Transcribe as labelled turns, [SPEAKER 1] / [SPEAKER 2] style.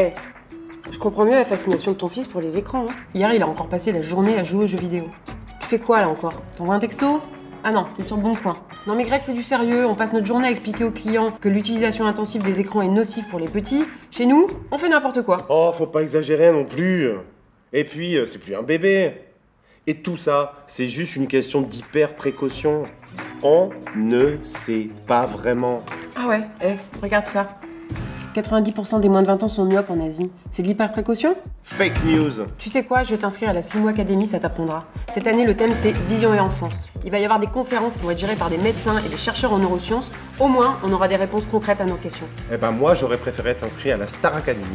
[SPEAKER 1] Eh, je comprends mieux la fascination de ton fils pour les écrans. hein. Hier, il a encore passé la journée à jouer aux jeux vidéo. Tu fais quoi là encore? T'envoies un texto? Ah non, t'es sur le bon point. Non mais Greg, c'est du sérieux. On passe notre journée à expliquer aux clients que l'utilisation intensive des écrans est nocive pour les petits. Chez nous, on fait n'importe quoi.
[SPEAKER 2] Oh, faut pas exagérer non plus. Et puis, euh, c'est plus un bébé. Et tout ça, c'est juste une question d'hyper précaution. On ne sait pas vraiment.
[SPEAKER 1] Ah ouais, eh, regarde ça. 90% des moins de 20 ans sont myopes en Asie. C'est de l'hyper précaution
[SPEAKER 2] Fake news.
[SPEAKER 1] Tu sais quoi, je vais t'inscrire à la Simo Academy, ça t'apprendra. Cette année, le thème c'est Vision et enfants. Il va y avoir des conférences qui vont être gérées par des médecins et des chercheurs en neurosciences. Au moins, on aura des réponses concrètes à nos questions.
[SPEAKER 2] Eh ben moi, j'aurais préféré être inscrit à la Star Academy.